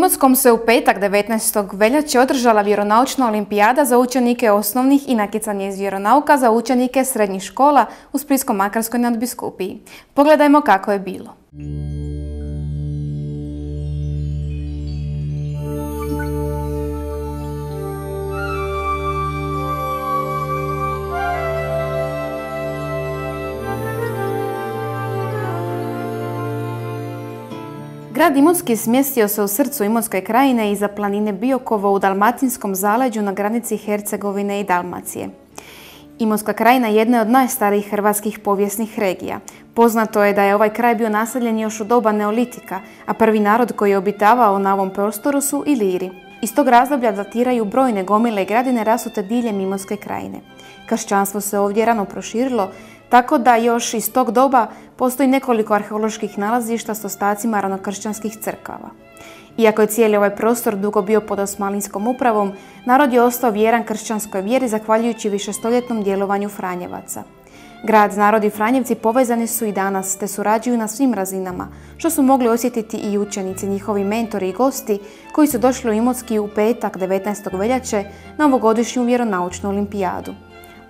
Imotskom se u petak 19. veljače održala vjeronaučna olimpijada za učenike osnovnih i natjecanje iz vjeronauka za učenike srednjih škola u Splitsko-Makarskoj nadbiskupiji. Pogledajmo kako je bilo. Grad Imotski smjestio se u srcu Imotske krajine iza planine Biokovo u Dalmatinskom zaleđu na granici Hercegovine i Dalmacije. Imotska krajina jedna je od najstarijih hrvatskih povijesnih regija. Poznato je da je ovaj kraj bio naseljen još u doba neolitika, a prvi narod koji je obitavao na ovom prostoru su Iliri. Iz tog razdoblja datiraju brojne gomile i gradine rasute diljem Imotske krajine. Kršćanstvo se ovdje rano proširilo, tako da još iz tog doba postoji nekoliko arheoloških nalazišta s ostacima ranokršćanskih crkava. Iako je cijeli ovaj prostor dugo bio pod osmalinskom upravom, narod je ostao vjeran kršćanskoj vjeri zahvaljujući višestoljetnom djelovanju Franjevaca. Grad, narod i Franjevci povezani su i danas te surađuju na svim razinama, što su mogli osjetiti i učenici, njihovi mentori i gosti koji su došli u Imotski u petak 19. veljače na ovogodišnju vjeronaučnu olimpijadu.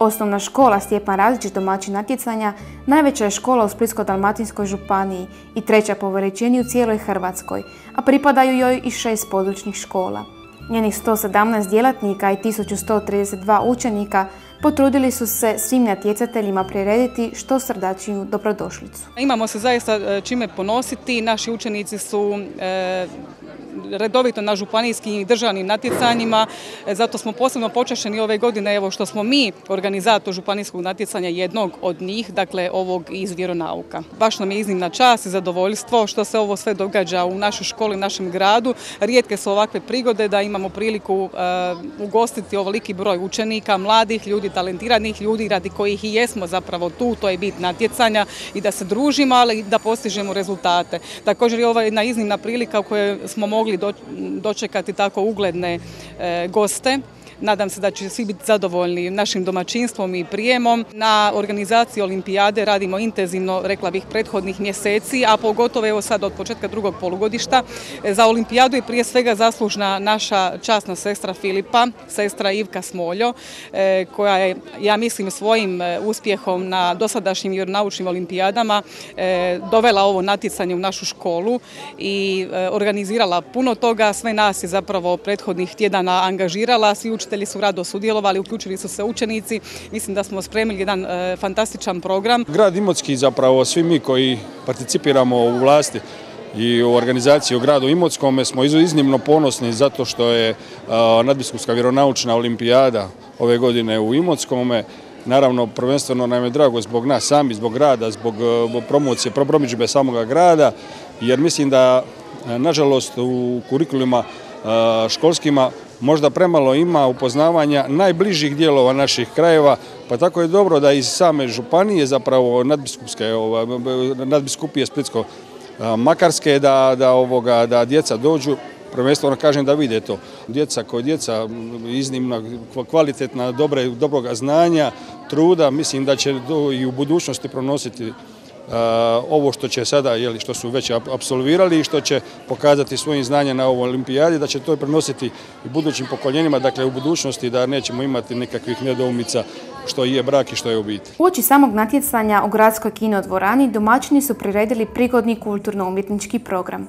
Osnovna škola Stjepan Radić domaćin natjecanja najveća je škola u Splitsko-Dalmatinskoj županiji i treća po veličini u cijeloj Hrvatskoj, a pripadaju joj i šest područnih škola. Njenih 117 djelatnika i 1132 učenika potrudili su se svim natjecateljima prirediti što srdačiju dobrodošlicu. Imamo se zaista e, čime ponositi. Naši učenici su e, redovito na županijskim i državnim natjecanjima. E, zato smo posebno počašeni ove godine evo što smo mi organizator županijskog natjecanja jednog od njih, dakle ovog iz vjeronauka. Baš nam je iznimna čast i zadovoljstvo što se ovo sve događa u našoj školi, našem gradu. Rijetke su ovakve prigode da imamo priliku e, ugostiti ovoliki broj učenika, mladih ljudi, talentiranih ljudi radi kojih i jesmo zapravo tu, to je bit natjecanja i da se družimo, ali i da postižemo rezultate. Također je ovo jedna iznimna prilika u kojoj smo dočekati tako ugledne e, goste Nadam se da će svi biti zadovoljni našim domaćinstvom i prijemom. Na organizaciji olimpijade radimo intenzivno, rekla bih, prethodnih mjeseci, a pogotovo evo sad od početka drugog polugodišta. Za olimpijadu je prije svega zaslužna naša časna sestra Filipa, sestra Ivka Smoljo, e, koja je, ja mislim, svojim e, uspjehom na dosadašnjim vjeronaučnim olimpijadama e, dovela ovo natjecanje u našu školu i organizirala puno toga. Sve nas je zapravo prethodnih tjedana angažirala, svi učitelji su rado sudjelovali, uključili su se učenici. Mislim da smo spremili jedan e, fantastičan program. Grad Imotski zapravo, svi mi koji participiramo u vlasti i u organizaciji u gradu Imotskom smo iznimno ponosni zato što je e, nadbiskupska vjeronaučna olimpijada ove godine u Imotskome. Naravno, prvenstveno nam je drago zbog nas sami, zbog grada, zbog e, promocije, promičbe samoga grada, jer mislim da, nažalost, u kurikulima školskima možda premalo ima upoznavanja najbližih dijelova naših krajeva, pa tako je dobro da iz same županije, zapravo nadbiskupije Splitsko-Makarske, da, djeca dođu, prvenstveno kažem da vide to. Djeca koja djeca iznimna, kvalitetna, dobroga znanja, truda, mislim da će i u budućnosti pronositi ovo što će sada, što su već absolvirali i što će pokazati svojim znanjem na ovoj olimpijadi, da će to prenositi i budućim pokoljenima, dakle u budućnosti da nećemo imati nekakvih nedoumica što je brak i što je obitelj. U oči samog natjecanja u gradskoj kinodvorani domaćini su priredili prigodni kulturno-umjetnički program.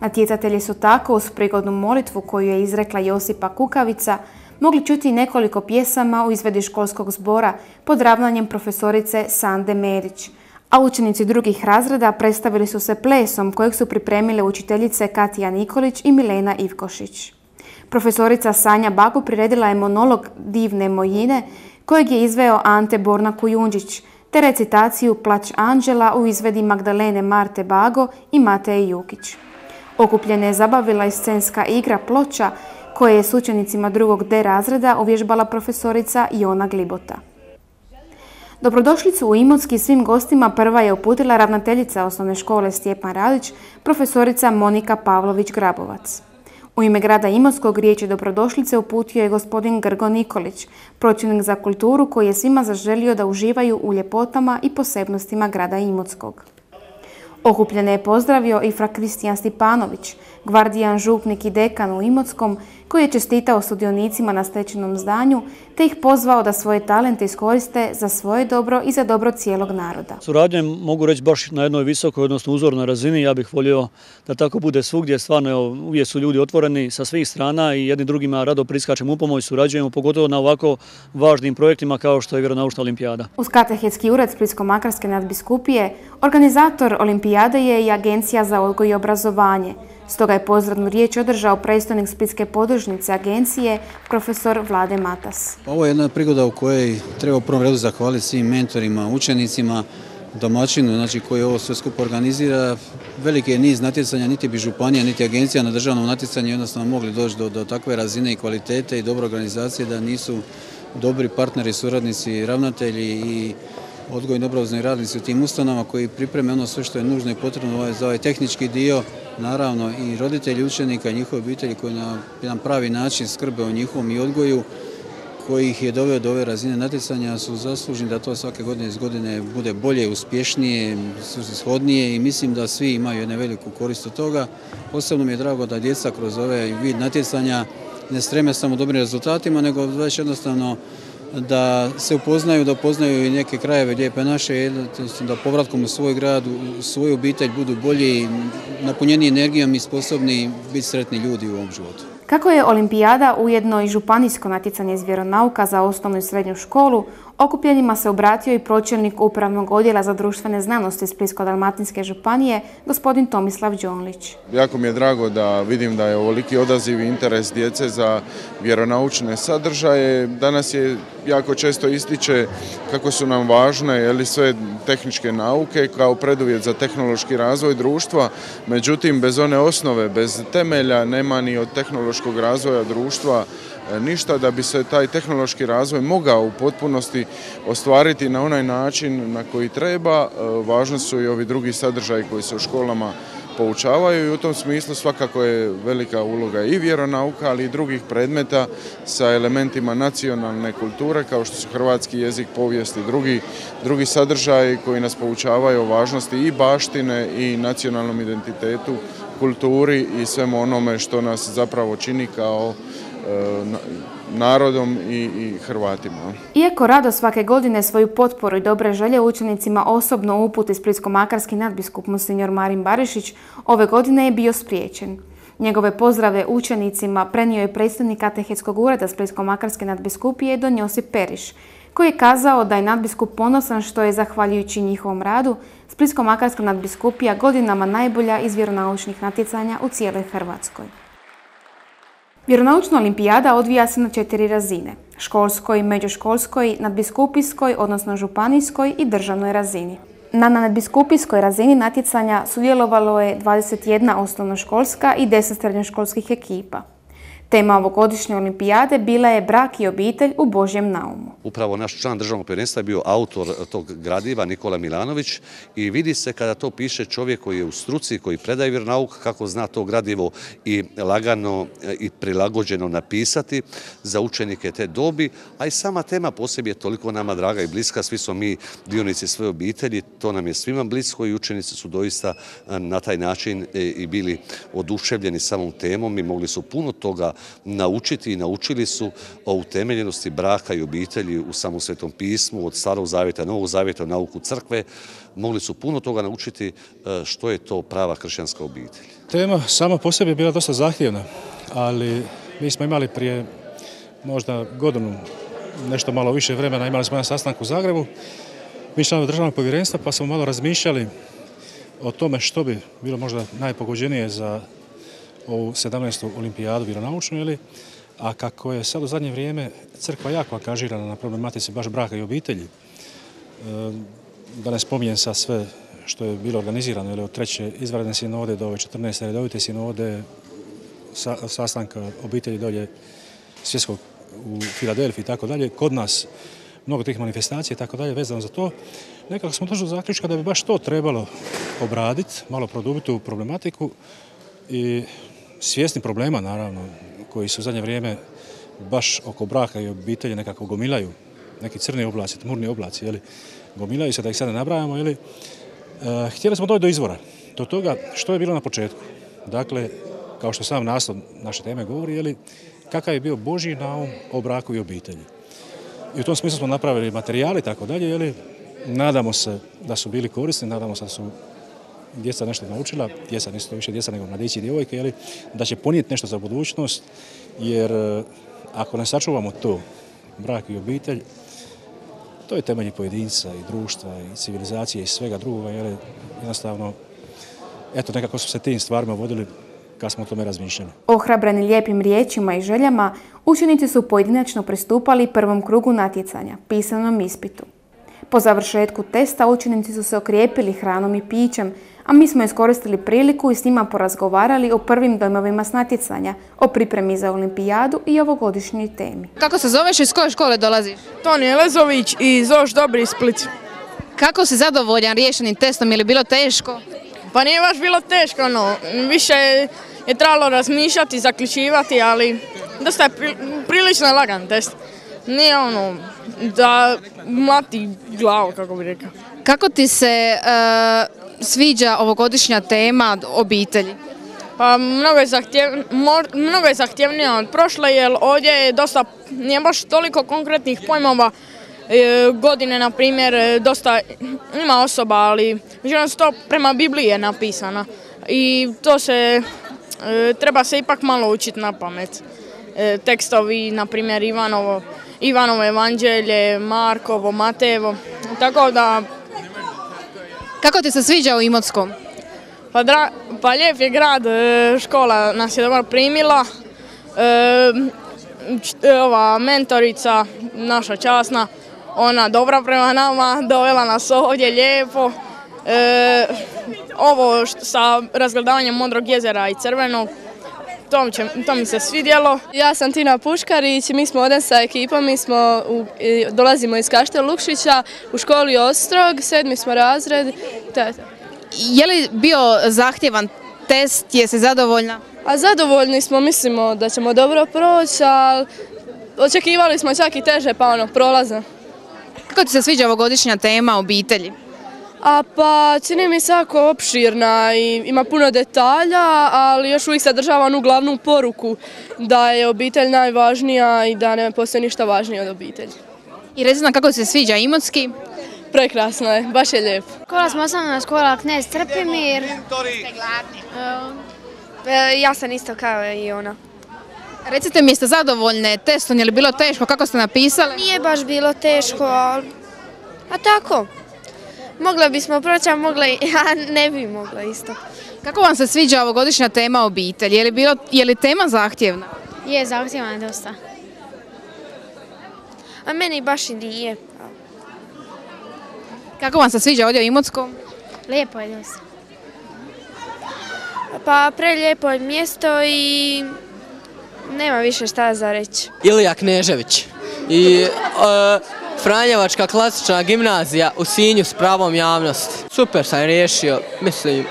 Natjecatelji su tako uz prigodnu molitvu koju je izrekla Josipa Kukavica mogli čuti nekoliko pjesama u izvedi školskog zbora pod ravnanjem profesorice Sande Merić, a učenici drugih razreda predstavili su se plesom kojeg su pripremile učiteljice Katija Nikolić i Milena Ivkošić. Profesorica Sanja Bagu priredila je monolog Divne mojine kojeg je izveo Ante Borna Kujundžić, te recitaciju Plać Anđela u izvedi Magdalene Marte Bago i Mateje Jukić. Okupljene je zabavila i scenska igra ploča koje je s učenicima drugog D razreda uvježbala profesorica Jona Glibota. Dobrodošlicu u Imotski svim gostima prva je uputila ravnateljica osnovne škole Stjepan Radić, profesorica Monika Pavlović-Grabovac. U ime grada Imotskog riječi dobrodošlice uputio je gospodin Grgo Nikolić, pročelnik za kulturu koji je svima zaželio da uživaju u ljepotama i posebnostima grada Imotskog. Okupljene je pozdravio i fra Kristijan Stipanović, gvardijan župnik i dekan u Imotskom, koji je čestitao sudionicima na stečenom zdanju, te ih pozvao da svoje talente iskoriste za svoje dobro i za dobro cijelog naroda. Suradnje mogu reći baš na jednoj visokoj, odnosno uzornoj razini. Ja bih volio da tako bude svugdje. Stvarno, uvijek su ljudi otvoreni sa svih strana i jedni drugima rado priskačemo u pomoć, surađujemo, pogotovo na ovako važnim projektima kao što je Vjeronaučna olimpijada. Uz Katehetski ured Splitsko-Makarske nadbiskupije, organizator olimpijade je i Agencija za odgoj i obrazovanje – Stoga je pozdravnu riječ održao predstavnik Splitske podružnice agencije, profesor Vlade Matas. Ovo je jedna prigoda u kojoj treba u prvom redu zahvaliti svim mentorima, učenicima, domaćinu znači, koji ovo sve skupo organizira. Veliki je niz natjecanja, niti bi županija, niti agencija na državnom natjecanju jednostavno mogli doći do, takve razine i kvalitete i dobre organizacije da nisu dobri partneri, suradnici, ravnatelji i odgojno obrazovni radnici u tim ustanovama koji pripreme ono sve što je nužno i potrebno ovaj, za ovaj tehnički dio, naravno i roditelji učenika i njihove obitelji koji na jedan pravi način skrbe o njihovom i odgoju koji ih je doveo do ove razine natjecanja su zaslužni da to svake godine iz godine bude bolje, uspješnije, shodnije i mislim da svi imaju jednu veliku korist od toga. Posebno mi je drago da djeca kroz ove vid natjecanja ne streme samo dobrim rezultatima, nego već jednostavno da se upoznaju, da upoznaju i neke krajeve lijepe naše, da povratkom u svoj grad, u svoju obitelj budu bolji, napunjeni energijom i sposobni biti sretni ljudi u ovom životu. Kako je olimpijada ujedno i županijsko natjecanje iz za osnovnu i srednju školu, okupljenima se obratio i pročelnik Upravnog odjela za društvene znanosti Splitsko-Dalmatinske županije, gospodin Tomislav Đonlić. Jako mi je drago da vidim da je ovoliki odaziv i interes djece za vjeronaučne sadržaje. Danas je jako često ističe kako su nam važne sve tehničke nauke kao preduvjet za tehnološki razvoj društva, međutim bez one osnove, bez temelja nema ni od tehnološkog razvoja društva ništa da bi se taj tehnološki razvoj mogao u potpunosti ostvariti na onaj način na koji treba. E, važni su i ovi drugi sadržaji koji se u školama poučavaju i u tom smislu svakako je velika uloga i vjeronauka, ali i drugih predmeta sa elementima nacionalne kulture kao što su hrvatski jezik, povijest i drugi, drugi sadržaji koji nas poučavaju o važnosti i baštine i nacionalnom identitetu, kulturi i svemu onome što nas zapravo čini kao narodom i, Hrvatima. Iako rado svake godine svoju potporu i dobre želje učenicima osobno uputi Splitsko-Makarski nadbiskup Monsignor Marin Barišić, ove godine je bio spriječen. Njegove pozdrave učenicima prenio je predstavnik Katehetskog ureda Splitsko-Makarske nadbiskupije Don Josip Periš, koji je kazao da je nadbiskup ponosan što je, zahvaljujući njihovom radu, Splitsko-Makarska nadbiskupija godinama najbolja iz vjeronaučnih natjecanja u cijeloj Hrvatskoj. Vjeronaučna olimpijada odvija se na četiri razine. Školskoj, međuškolskoj, nadbiskupijskoj, odnosno županijskoj i državnoj razini. Na nadbiskupijskoj razini natjecanja sudjelovalo je 21 osnovnoškolska i 10 srednjoškolskih ekipa. Tema ovogodišnje olimpijade bila je brak i obitelj u Božjem naumu. Upravo naš član državnog povjerenstva je bio autor tog gradiva Nikola Milanović i vidi se kada to piše čovjek koji je u struci, koji predaje vjernauk, kako zna to gradivo i lagano i prilagođeno napisati za učenike te dobi, a i sama tema posebi je toliko nama draga i bliska, svi smo mi dionici svoje obitelji, to nam je svima blisko i učenici su doista na taj način i bili oduševljeni samom temom i mogli su puno toga naučiti i naučili su o utemeljenosti braka i obitelji u samom svetom pismu, od starog zavjeta, novog zavjeta, nauku crkve. Mogli su puno toga naučiti e, što je to prava kršćanska obitelj. Tema sama po sebi je bila dosta zahtjevna, ali mi smo imali prije možda godinu nešto malo više vremena, imali smo jedan sastanak u Zagrebu, mi članovi državnog povjerenstva, pa smo malo razmišljali o tome što bi bilo možda najpogođenije za ovu 17. olimpijadu vjeronaučnu, ili, a kako je sad u zadnje vrijeme crkva jako angažirana na problematici baš braka i obitelji, e, da ne spominjem sa sve što je bilo organizirano, ili od treće izvanredne sinode do ove 14. redovite sinode, sastanka obitelji dolje svjetskog u Filadelfiji i tako dalje, kod nas mnogo tih manifestacija i tako dalje vezano za to. Nekako smo došli do zaključka da bi baš to trebalo obraditi, malo produbiti u problematiku i svjesni problema, naravno, koji su u zadnje vrijeme baš oko braka i obitelji nekako gomilaju, neki crni oblaci, tmurni oblaci, jeli, gomilaju se da ih sad ne nabrajamo, jeli, htjeli smo doći do izvora, do toga što je bilo na početku. Dakle, kao što sam naslov naše teme govori, jeli, kakav je bio Božji naum o braku i obitelji. I u tom smislu smo napravili materijali i tako dalje, jeli, nadamo se da su bili korisni, nadamo se da su djeca nešto naučila, djeca nisu to više djeca nego mladići i djevojke, jeli, da će ponijeti nešto za budućnost, jer e, ako ne sačuvamo to, brak i obitelj, to je temelj pojedinca i društva i civilizacije i svega drugoga, jer jednostavno, eto, nekako su se tim stvarima vodili kad smo o tome razmišljali. Ohrabreni lijepim riječima i željama, učenici su pojedinačno pristupali prvom krugu natjecanja, pisanom ispitu. Po završetku testa učenici su se okrijepili hranom i pićem, a mi smo iskoristili priliku i s njima porazgovarali o prvim dojmovima s natjecanja, o pripremi za olimpijadu i ovogodišnjoj temi. Kako se zoveš i iz koje škole dolaziš? Toni Elezović i Zoš Dobri Split. Kako si zadovoljan riješenim testom, je li bilo teško? Pa nije baš bilo teško, no, više je trebalo razmišljati, zaključivati, ali dosta je prilično lagan test. Nije ono da mlati glavu, kako bi rekao. Kako ti se e, sviđa ovogodišnja tema obitelji? Pa mnogo je, mnogo je zahtjevnija od prošle, jer ovdje je dosta, nije baš toliko konkretnih pojmova, e, godine, na primjer, e, dosta ima osoba, ali želim to prema Bibliji je napisana. I to se, treba se ipak malo učiti na pamet. Tekstovi, na primjer, Ivanovo, Ivanovo evanđelje, Markovo, Matevo, tako da... Kako ti se sviđa u Imotskom? Pa, pa lijep je grad, e, škola nas je dobro primila, e, ova mentorica, naša časna, ona dobra prema nama, dovela nas ovdje lijepo. E, ovo sa razgledavanjem Modrog jezera i Crvenog, to, mi se svidjelo. Ja sam Tina Puškarić, mi smo ovdje sa ekipom, mi smo dolazimo iz Kaštel Lukšića u školi Ostrog, sedmi smo razred. Je li bio zahtjevan test, jesi zadovoljna? A zadovoljni smo, mislimo da ćemo dobro proći, ali očekivali smo čak i teže, pa ono, prolazno. Kako ti se sviđa ovogodišnja tema obitelji? A pa čini mi se jako opširna i ima puno detalja, ali još uvijek sadržava onu glavnu poruku da je obitelj najvažnija i da ne postoji ništa važnije od obitelji. I reci nam kako se sviđa Imotski? Prekrasno je, baš je lijep. Škola smo osnovna škola Knez Trpimir. E, ja sam isto kao i ona. Recite mi, jeste zadovoljne testom, je li bilo teško, kako ste napisali? Nije baš bilo teško, a tako. Mogla bismo proći, a mogla i, ne bi mogla isto. Kako vam se sviđa ovogodišnja tema obitelj? Je li, bilo, je li tema zahtjevna? Je, zahtjevna je dosta. A meni baš i nije. Kako vam se sviđa ovdje u Imotskom? Lijepo je dosta. Pa prelijepo je mjesto i nema više šta za reći. Ilija Knežević. I e, Franjevačka klasična gimnazija u Sinju s pravom javnosti. Super sam riješio, mislim,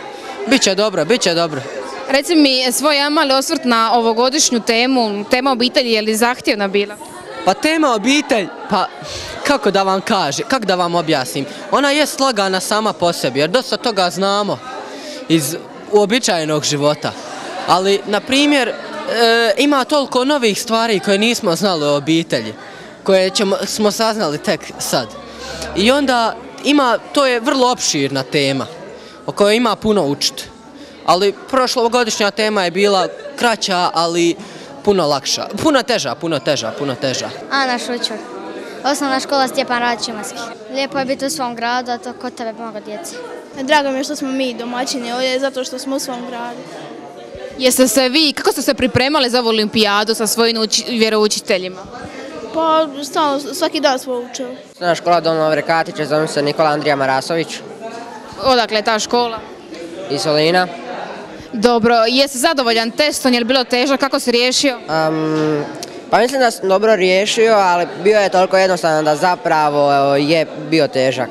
bit će dobro, bit će dobro. Reci mi svoj mali osvrt na ovogodišnju temu, tema obitelji, je li zahtjevna bila? Pa tema obitelj, pa kako da vam kaže, kako da vam objasnim. Ona je slagana sama po sebi, jer dosta toga znamo iz uobičajenog života. Ali, na primjer, e, ima toliko novih stvari koje nismo znali o obitelji koje smo saznali tek sad. I onda ima, to je vrlo opširna tema o kojoj ima puno učiti. Ali prošlogodišnja tema je bila kraća, ali puno lakša. Puno teža, puno teža, puno teža. Ana Šućur. Osnovna škola Stjepan Radić Lijepo je biti u svom gradu, a to kod tebe mnogo djece. Drago mi je što smo mi domaćini ovdje, zato što smo u svom gradu. Jeste se vi, kako ste se pripremali za ovu olimpijadu sa svojim vjeroučiteljima? Pa stalno, svaki dan smo učili. Osnovna škola Doma Vrekatića, zovem se Nikola Andrija Marasović. Odakle je ta škola? Iz Solina. Dobro, jesi zadovoljan testom, je li bilo težak, kako si riješio? pa mislim da sam dobro riješio, ali bio je toliko jednostavno da zapravo je bio težak.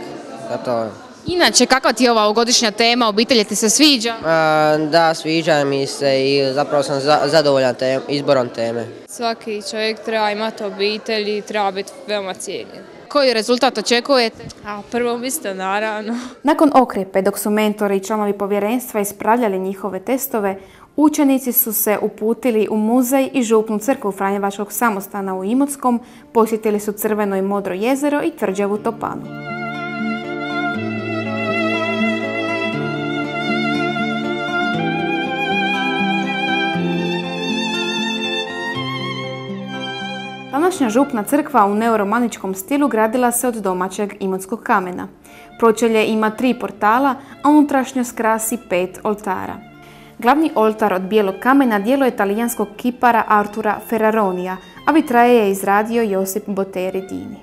Zato... Inače, kakva ti je ova godišnja tema, obitelje ti se sviđa? da, sviđa mi se i zapravo sam zadovoljan izborom teme. Svaki čovjek treba imati obitelj i treba biti veoma cijenjen. Koji rezultat očekujete? A prvo mjesto naravno. Nakon okrepe, dok su mentori i članovi povjerenstva ispravljali njihove testove, učenici su se uputili u muzej i župnu crkvu Franjevačkog samostana u Imotskom, posjetili su Crveno i Modro jezero i tvrđavu Topanu. Današnja župna crkva u neoromaničkom stilu gradila se od domaćeg imotskog kamena. Pročelje ima tri portala, a unutrašnjo skrasi pet oltara. Glavni oltar od bijelog kamena dijelo je talijanskog kipara Artura Ferraronija, a vitraje je izradio Josip Boteri Dini.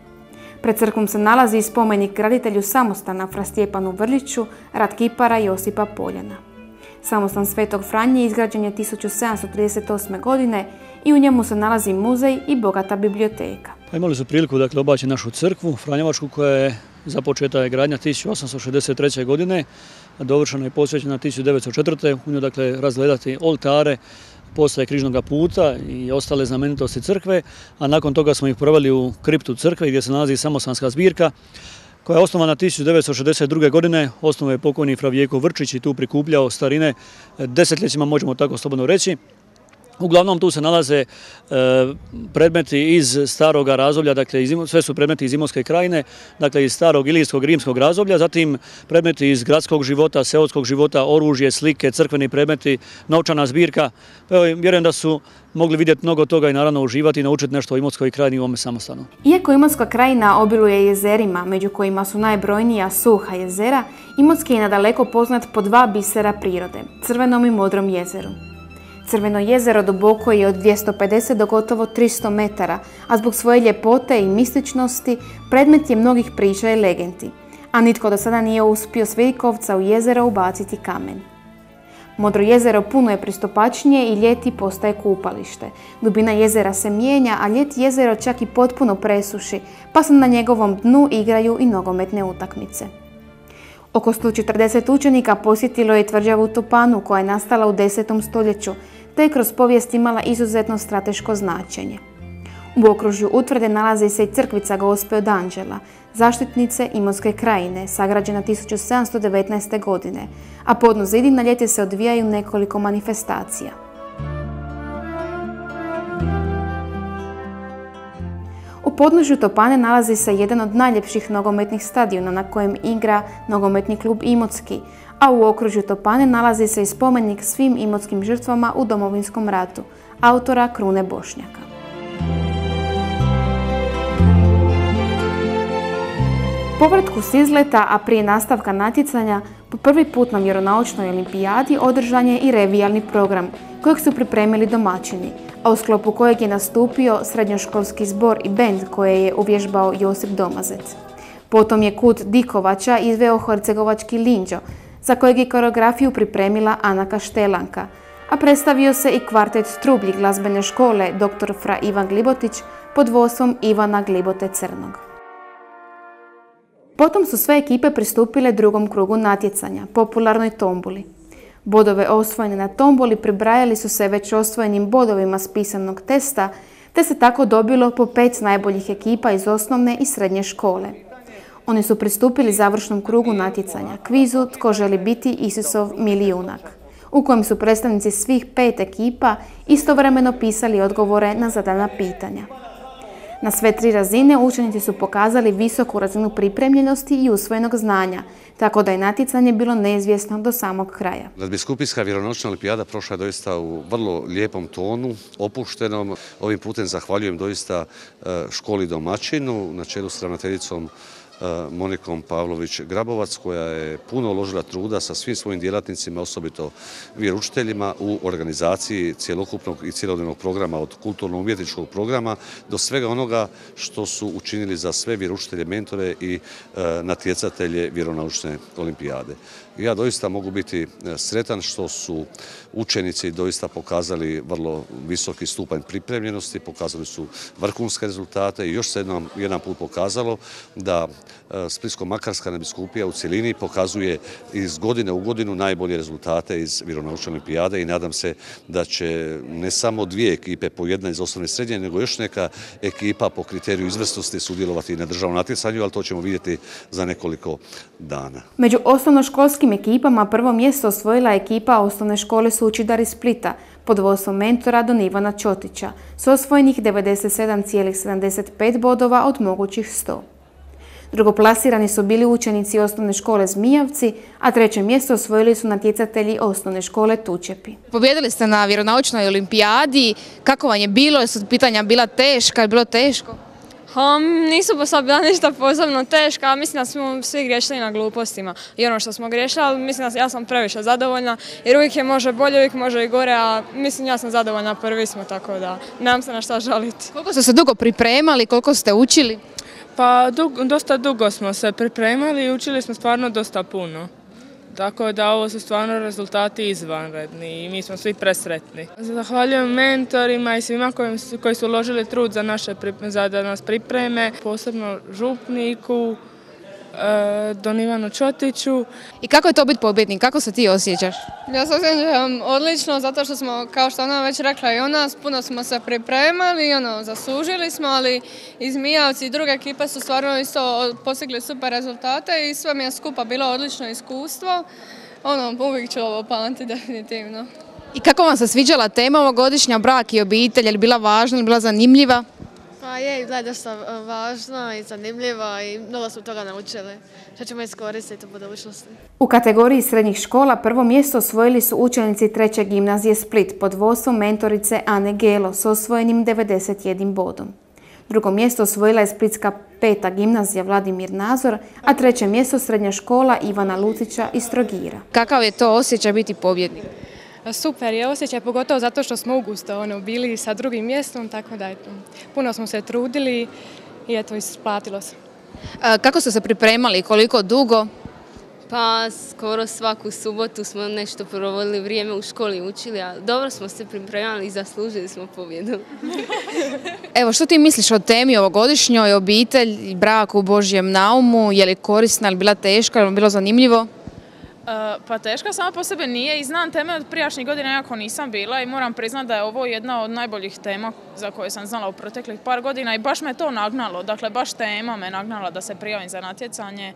Pred crkvom se nalazi spomenik graditelju samostana Fra Stjepanu Vrliću, rad kipara Josipa Poljana. Samostan Svetog Franje izgrađen je 1738. godine i u njemu se nalazi muzej i bogata biblioteka. Pa imali su priliku dakle, obaći našu crkvu, Franjevačku, koja je započeta je gradnja 1863. godine, dovršena je posvećena 1904. U njoj dakle razgledati oltare, postaje križnog puta i ostale znamenitosti crkve, a nakon toga smo ih proveli u kriptu crkve gdje se nalazi samostanska zbirka koja je osnovana 1962. godine, osnovo je pokojni Fravijeko Vrčić i tu prikupljao starine desetljećima, možemo tako slobodno reći. Uglavnom tu se nalaze e, predmeti iz starog razdoblja, dakle sve su predmeti iz Imotske krajine, dakle iz starog ilijskog rimskog razdoblja, zatim predmeti iz gradskog života, seoskog života, oružje, slike, crkveni predmeti, novčana zbirka. Evo, vjerujem da su mogli vidjeti mnogo toga i naravno uživati i naučiti nešto o Imotskoj krajini u ovome samostanu. Iako Imotska krajina obiluje jezerima, među kojima su najbrojnija suha jezera, Imotski je nadaleko poznat po dva bisera prirode, Crvenom i Modrom jezeru. Crveno jezero duboko je od 250 do gotovo 300 metara, a zbog svoje ljepote i mističnosti predmet je mnogih priča i legendi, a nitko do sada nije uspio s u jezero ubaciti kamen. Modro jezero puno je pristupačnije i ljeti postaje kupalište. Dubina jezera se mijenja, a ljeti jezero čak i potpuno presuši, pa se na njegovom dnu igraju i nogometne utakmice. Oko 140 učenika posjetilo je tvrđavu Topanu koja je nastala u 10. stoljeću te je kroz povijest imala izuzetno strateško značenje. U okružju utvrde nalazi se i crkvica Gospe od Anđela, zaštitnice Imotske krajine, sagrađena 1719. godine, a podno zidi na ljeti se odvijaju nekoliko manifestacija. U podnožju Topane nalazi se jedan od najljepših nogometnih stadiona na kojem igra nogometni klub Imotski, a u okružju Topane nalazi se i spomenik svim imotskim žrtvama u domovinskom ratu, autora Krune Bošnjaka. Povratku s izleta, a prije nastavka natjecanja, po prvi put na vjeronaučnoj olimpijadi održan je i revijalni program kojeg su pripremili domaćini, a u sklopu kojeg je nastupio srednjoškolski zbor i bend koje je uvježbao Josip Domazec. Potom je kut Dikovača izveo Hercegovački Linđo, za kojeg je koreografiju pripremila Ana Kaštelanka, a predstavio se i kvartet Strublji glazbene škole dr. Fra Ivan Glibotić pod vodstvom Ivana Glibote Crnog. Potom su sve ekipe pristupile drugom krugu natjecanja, popularnoj tombuli. Bodove osvojene na tomboli pribrajali su se već osvojenim bodovima spisanog testa, te se tako dobilo po pet najboljih ekipa iz osnovne i srednje škole. Oni su pristupili završnom krugu natjecanja, kvizu Tko želi biti Isusov milijunak, u kojem su predstavnici svih pet ekipa istovremeno pisali odgovore na zadana pitanja. Na sve tri razine učenici su pokazali visoku razinu pripremljenosti i usvojenog znanja, tako da je natjecanje bilo neizvjesno do samog kraja. Nadbiskupijska vjeronočna olimpijada prošla je doista u vrlo lijepom tonu, opuštenom. Ovim putem zahvaljujem doista e, školi domaćinu na čelu s ravnateljicom E, Monikom Pavlović-Grabovac koja je puno uložila truda sa svim svojim djelatnicima, osobito vjeručiteljima u organizaciji cjelokupnog i cijelodnevnog programa od kulturno-umjetničkog programa do svega onoga što su učinili za sve vjeručitelje, mentore i e, natjecatelje vjeronaučne olimpijade. Ja doista mogu biti e, sretan što su učenici doista pokazali vrlo visoki stupanj pripremljenosti, pokazali su vrhunske rezultate i još se jedan put pokazalo da Splitsko-Makarska nadbiskupija u cijelini pokazuje iz godine u godinu najbolje rezultate iz vjeronaučne olimpijade i nadam se da će ne samo dvije ekipe po jedna iz osnovne srednje, nego još neka ekipa po kriteriju izvrsnosti sudjelovati na državnom natjecanju, ali to ćemo vidjeti za nekoliko dana. Među osnovnoškolskim ekipama prvo mjesto osvojila ekipa osnovne škole Sučidar iz Splita pod vodstvom mentora Don Ivana Ćotića s osvojenih 97,75 bodova od mogućih 100. Drugoplasirani su bili učenici osnovne škole Zmijavci, a treće mjesto osvojili su natjecatelji osnovne škole Tučepi. Pobjedili ste na vjeronaučnoj olimpijadi. Kako vam je bilo? Su pitanja bila teška? Je bilo teško? Nisu pa bila ništa posebno teška, a mislim da smo svi griješili na glupostima i ono što smo griješili, ali mislim da ja sam previše zadovoljna jer uvijek je može bolje, uvijek može i gore, a mislim ja sam zadovoljna, prvi smo, tako da nemam se na šta žaliti. Koliko ste se dugo pripremali, koliko ste učili? Pa dosta dugo smo se pripremali i učili smo stvarno dosta puno. Tako da ovo su stvarno rezultati izvanredni i mi smo svi presretni. Zahvaljujem mentorima i svima koji su uložili trud za, naše, nas pripreme, posebno župniku, Don Ivanu Čotiću. I kako je to biti pobjednik? Kako se ti osjećaš? Ja se osjećam odlično zato što smo, kao što ona već rekla i ona, puno smo se pripremali, ono, zaslužili smo, ali i Zmijavci i druge ekipe su stvarno isto postigli super rezultate i sve mi je skupa bilo odlično iskustvo. Ono, uvijek ću ovo pamati definitivno. I kako vam se sviđala tema ovogodišnja brak i obitelj? Je li bila važna ili bila zanimljiva? Pa je, je dosta e, važna i zanimljiva i mnogo smo toga naučili. Što ćemo iskoristiti u budućnosti. U kategoriji srednjih škola prvo mjesto osvojili su učenici treće gimnazije Split pod vodstvom mentorice Ane Gelo s osvojenim 91 bodom. Drugo mjesto osvojila je Splitska peta gimnazija Vladimir Nazor, a treće mjesto srednja škola Ivana Lucića iz Trogira. Kakav je to osjećaj biti pobjednik? Super je osjećaj, pogotovo zato što smo ugusto ono, bili sa drugim mjestom, tako da eto, puno smo se trudili i eto, isplatilo se. kako ste se pripremali, koliko dugo? Pa skoro svaku subotu smo nešto provodili vrijeme u školi učili, a dobro smo se pripremali i zaslužili smo pobjedu. Evo, što ti misliš o temi ovogodišnjoj, obitelj, brak u Božjem naumu, je li korisna, je li bila teška, je li bilo zanimljivo? E, pa teška sama po sebi nije i znam teme od prijašnjih godina jako nisam bila i moram priznati da je ovo jedna od najboljih tema za koje sam znala u proteklih par godina i baš me to nagnalo, dakle baš tema me nagnala da se prijavim za natjecanje.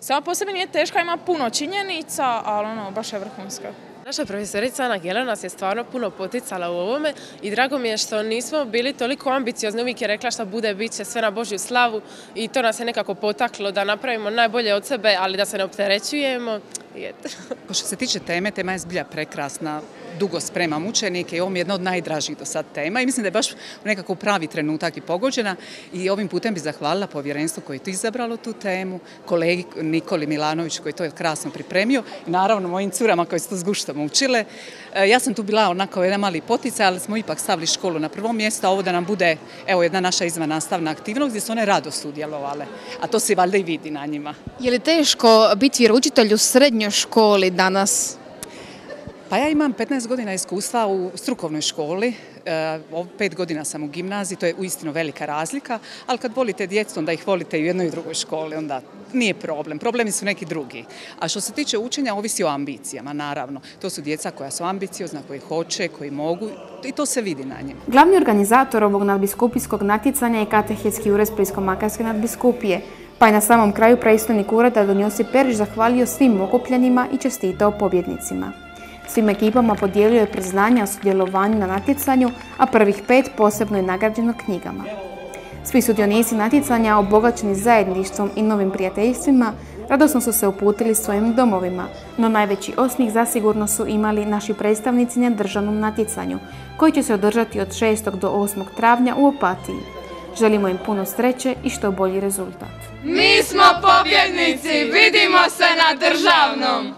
Sama po sebi nije teška, ima puno činjenica, ali ono, baš je vrhunska. Naša profesorica Ana Gela nas je stvarno puno poticala u ovome i drago mi je što nismo bili toliko ambiciozni. Uvijek je rekla što bude, bit će sve na Božju slavu i to nas je nekako potaklo da napravimo najbolje od sebe, ali da se ne opterećujemo. Što se tiče teme, tema je zbilja prekrasna, dugo spremam učenike i ovo je jedna od najdražih do sad tema i mislim da je baš nekako pravi trenutak i pogođena i ovim putem bi zahvalila povjerenstvu koje je to izabralo tu temu, kolegi Nikoli Milanović koji je to krasno pripremio i naravno mojim curama koje su to s guštom učile. E, ja sam tu bila onako jedan mali poticaj, ali smo ipak stavili školu na prvo mjesto, a ovo da nam bude evo jedna naša izvan nastavna aktivnost gdje su one rado sudjelovale, a to se valjda i vidi na njima. Je li teško biti vjeroučitelj u srednjoj školi danas? Pa ja imam 15 godina iskustva u strukovnoj školi, e, pet godina sam u gimnaziji, to je uistinu velika razlika, ali kad volite djecu, onda ih volite i u jednoj i drugoj školi, onda nije problem. Problemi su neki drugi. A što se tiče učenja, ovisi o ambicijama, naravno. To su djeca koja su ambiciozna, koji hoće, koji mogu i to se vidi na njima. Glavni organizator ovog nadbiskupijskog natjecanja je katehetski ured Splitsko-Makarske nadbiskupije, pa je na samom kraju predstojnik ureda Don Josip Perić zahvalio svim okupljenima i čestitao pobjednicima. Svim ekipama podijelio je priznanja o sudjelovanju na natjecanju, a prvih pet posebno je nagrađeno knjigama. Svi sudionici natjecanja, obogaćeni zajedništvom i novim prijateljstvima, radosno su se uputili svojim domovima, no najveći osmih zasigurno su imali naši predstavnici na državnom natjecanju, koji će se održati od 6. do 8. travnja u Opatiji. Želimo im puno sreće i što bolji rezultat. Mi smo pobjednici, vidimo se na državnom!